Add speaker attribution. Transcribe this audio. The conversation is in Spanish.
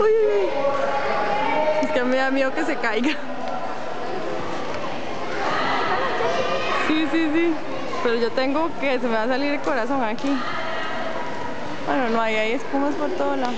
Speaker 1: Uy, Es que me da miedo que se caiga. Sí, sí, sí. Pero yo tengo que se me va a salir el corazón aquí. Bueno, no, hay, hay espumas por todo lado.